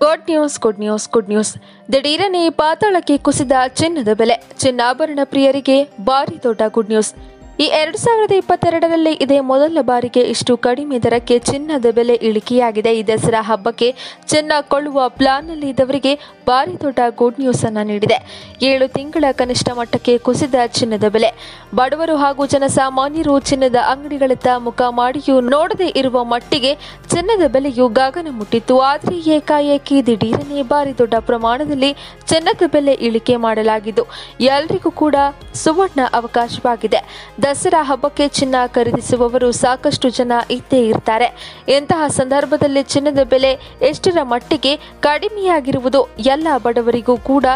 Good news good news good news ದಿಢೀರನೆ ಪಾತಾಳಕ್ಕೆ ಕುಸಿದ ಚಿನ್ನದ ಬೆಲೆ ಚಿನ್ನಾಭರಣ ಪ್ರಿಯರಿಗೆ ಭಾರಿ ದೊಡ್ಡ ಗುಡ್ ನ್ಯೂಸ್ ಈ ಎರಡು ಸಾವಿರದ ಇಪ್ಪತ್ತೆರಡರಲ್ಲಿ ಇದೇ ಮೊದಲ ಬಾರಿಗೆ ಇಷ್ಟು ಕಡಿಮೆ ದರಕ್ಕೆ ಚಿನ್ನದ ಬೆಲೆ ಇಳಿಕೆಯಾಗಿದೆ. ಈ ದಸರಾ ಹಬ್ಬಕ್ಕೆ ಚಿನ್ನ ಕೊಳ್ಳುವ ಪ್ಲಾನ್ನಲ್ಲಿ ಇದ್ದವರಿಗೆ ಭಾರಿ ದೊಡ್ಡ ಗುಡ್ ನ್ಯೂಸ್ ಅನ್ನು ನೀಡಿದೆ. ಏಳು ತಿಂಗಳ ಕನಿಷ್ಠ ಮಟ್ಟಕ್ಕೆ ಕುಸಿದ ಚಿನ್ನದ ಬೆಲೆ. ಬಡವರು ಹಾಗೂ ಜನಸಾಮಾನ್ಯರು ಚಿನ್ನದ ಅಂಗಡಿಗಳತ್ತ ಮುಖ ಮಾಡಿಯೂ ನೋಡದೇ ಇರುವ ಮಟ್ಟಿಗೆ ಚಿನ್ನದ ಬೆಲೆಯು ಗಾಗನ ಮುಟ್ಟಿತ್ತು. ಆದರೆ ಏಕಾಏಕಿ ದಿಢೀರನೆ ಭಾರಿ ದೊಡ್ಡ ಪ್ರಮಾಣದಲ್ಲಿ ಚಿನ್ನದ ಬೆಲೆ ಇಳಿಕೆ ಮಾಡಲಾಗಿದ್ದು, ಎಲ್ರಿಗೂ ಕೂಡ ಸುವರ್ಣ ಅವಕಾಶವಾಗಿದೆ. ದಸರಾ ಹಬ್ಬಕ್ಕೆ ಚಿನ್ನ ಖರೀದಿಸುವವರು ಸಾಕಷ್ಟು ಜನ ಇದ್ದೇ ಇರ್ತಾರೆ. ಎಂತಹ ಸಂದರ್ಭದಲ್ಲಿ ಚಿನ್ನದ ಬೆಲೆ ಎಷ್ಟರ ಮಟ್ಟಿಗೆ ಕಡಿಮೆಯಾಗಿರುವುದು ಎಲ್ಲ ಬಡವರಿಗೂ ಕೂಡ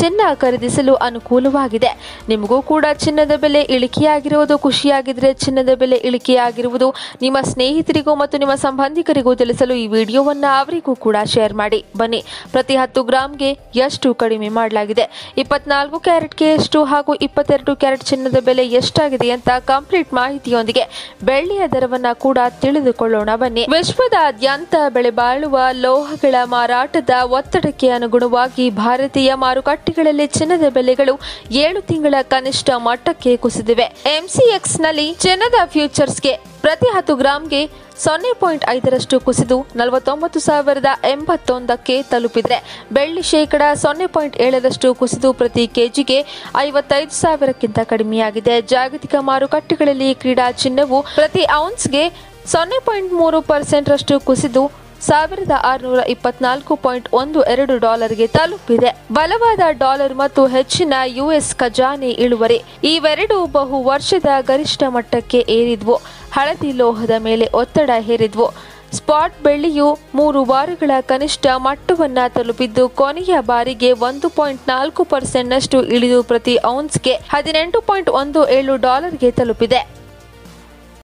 ಚಿನ್ನ ಖರೀದಿಸಲು ಅನುಕೂಲವಾಗಿದೆ. ನಿಮಗೂ ಕೂಡ ಚಿನ್ನದ ಬೆಲೆ ಇಳಿಕೆಯಾಗಿರುವುದು, ಖುಷಿಯಾಗಿದ್ರೆ ಚಿನ್ನದ ಬೆಲೆ ಇಳಿಕೆಯಾಗಿರುವುದು ನಿಮ್ಮ ಸ್ನೇಹಿತರಿಗೂ ಮತ್ತು ನಿಮ್ಮ ಸಂಬಂಧಿಕರಿಗೂ ತಿಳಿಸಲು ಈ ವಿಡಿಯೋವನ್ನು ಅವರಿಗೂ ಕೂಡ ಶೇರ್ ಮಾಡಿ. ಬನ್ನಿ, ಪ್ರತಿ ಹತ್ತು ಗ್ರಾಮ್ಗೆ ಎಷ್ಟು ಕಡಿಮೆ ಮಾಡಲಾಗಿದೆ? ಇಪ್ಪತ್ನಾಲ್ಕು ಕ್ಯಾರೆಟ್ಗೆ ಎಷ್ಟು ಹಾಗೂ ಇಪ್ಪತ್ತೆರಡು ಕ್ಯಾರೆಟ್ ಚಿನ್ನದ ಬೆಲೆ ಎಷ್ಟಾಗಿದೆ ಅಂತ ಕಂಪ್ಲೀಟ್ ಮಾಹಿತಿಯೊಂದಿಗೆ ಬೆಳ್ಳಿಯ ದರವನ್ನ ಕೂಡ ತಿಳಿದುಕೊಳ್ಳೋಣ. ಬನ್ನಿ. ವಿಶ್ವದಾದ್ಯಂತ ಬೆಳೆ ಬಾಳುವ ಲೋಹಗಳ ಮಾರಾಟದ ಒತ್ತಡಕ್ಕೆ ಅನುಗುಣವಾಗಿ ಭಾರತೀಯ ಮಾರುಕಟ್ಟೆಗಳಲ್ಲಿ ಚಿನ್ನದ ಬೆಲೆಗಳು ಏಳು ತಿಂಗಳ ಕನಿಷ್ಠ ಮಟ್ಟಕ್ಕೆ ಕುಸಿದಿವೆ. ಎಂಸಿಎಕ್ಸ್ನಲ್ಲಿ ಚಿನ್ನದ ಫ್ಯೂಚರ್ಸ್ಗೆ ಪ್ರತಿ ಹತ್ತು ಗ್ರಾಂಗೆ ಸೊನ್ನೆ ಪಾಯಿಂಟ್ ಐದರಷ್ಟು ಕುಸಿದು ನಲವತ್ತೊಂಬತ್ತು ಸಾವಿರದ ಎಂಬತ್ತೊಂದಕ್ಕೆ ತಲುಪಿದೆ. ಬೆಳ್ಳಿ ಶೇಕಡ ಸೊನ್ನೆ ಪಾಯಿಂಟ್ ಏಳರಷ್ಟು ಕುಸಿದು ಪ್ರತಿ ಕೆಜಿಗೆ ಐವತ್ತೈದು ಸಾವಿರಕ್ಕಿಂತ ಕಡಿಮೆಯಾಗಿದೆ. ಜಾಗತಿಕ ಮಾರುಕಟ್ಟೆಗಳಲ್ಲಿ ಕ್ರೀಡಾ ಚಿನ್ನವು ಪ್ರತಿ ಔನ್ಸ್ಗೆ ಸೊನ್ನೆ ಪಾಯಿಂಟ್ ಮೂರು ಪರ್ಸೆಂಟ್ರಷ್ಟು ಕುಸಿದು ಸಾವಿರದ ಆರುನೂರ ಇಪ್ಪತ್ನಾಲ್ಕು ಪಾಯಿಂಟ್ ಒಂದು ಎರಡು ಡಾಲರ್ಗೆ ತಲುಪಿದೆ. ಬಲವಾದ ಡಾಲರ್ ಮತ್ತು ಹೆಚ್ಚಿನ ಯುಎಸ್ ಖಜಾನೆ ಇಳುವರಿ. ಇವೆರಡೂ ಬಹು ವರ್ಷದ ಗರಿಷ್ಠ ಮಟ್ಟಕ್ಕೆ ಏರಿದ್ವು. ಹಳದಿ ಲೋಹದ ಮೇಲೆ ಒತ್ತಡ ಹೇರಿದ್ವು. ಸ್ಪಾಟ್ ಬೆಳ್ಳಿಯು ಮೂರು ವಾರಗಳ ಕನಿಷ್ಠ ಮಟ್ಟವನ್ನ ತಲುಪಿದ್ದು, ಕೊನೆಯ ಬಾರಿಗೆ ಒಂದು ಪಾಯಿಂಟ್ ನಾಲ್ಕು ಪರ್ಸೆಂಟ್ನಷ್ಟು ಇಳಿದು ಪ್ರತಿ ಔನ್ಸ್ಗೆ ಹದಿನೆಂಟು ಪಾಯಿಂಟ್ ಒಂದು ಏಳು ಡಾಲರ್ಗೆ ತಲುಪಿದೆ.